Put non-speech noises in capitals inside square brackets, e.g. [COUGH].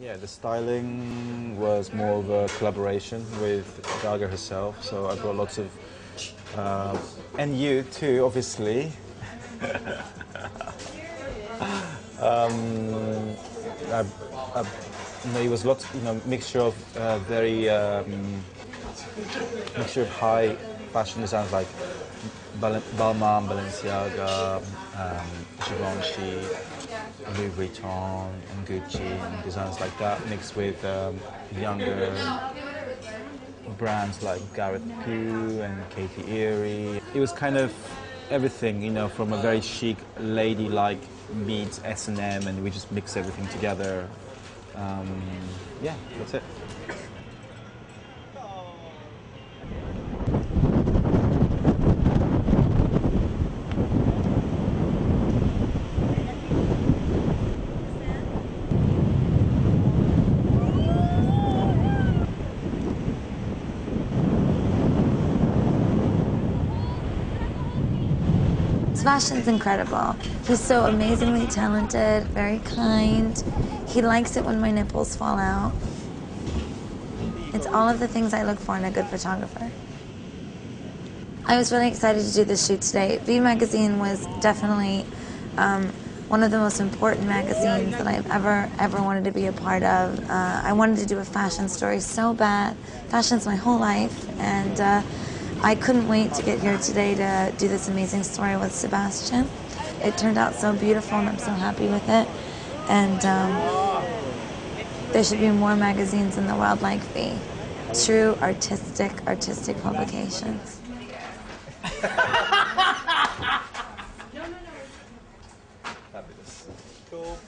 Yeah, the styling was more of a collaboration with Gaga herself, so I brought lots of. Uh, and you too, obviously. [LAUGHS] um, I, I, you know, it was lots, you know, mixture of uh, very um, mixture of high fashion designs like Bal- Balmain, Balenciaga, um, Givenchy, Louis Vuitton, and Gucci, and designs like that, mixed with um, younger brands like Gareth Pugh and Katie Eary. It was kind of everything, you know, from a very chic, lady-like meets S&M, and we just mix everything together. Um, yeah, that's it. Sebastian's incredible. He's so amazingly talented, very kind. He likes it when my nipples fall out. It's all of the things I look for in a good photographer. I was really excited to do this shoot today. V Magazine was definitely um, one of the most important magazines that I've ever, ever wanted to be a part of. Uh, I wanted to do a fashion story so bad. Fashion's my whole life, and uh, I couldn't wait to get here today to do this amazing story with Sebastian. It turned out so beautiful, and I'm so happy with it. And um, there should be more magazines in the world like V. True artistic, artistic publications. [LAUGHS] Fabulous. Cool.